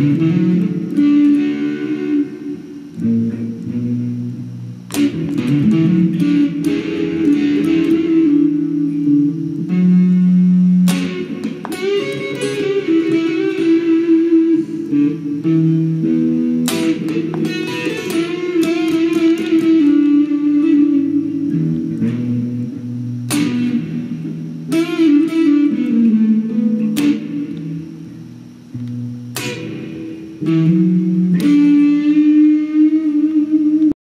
Mm-hmm. Mm-hmm.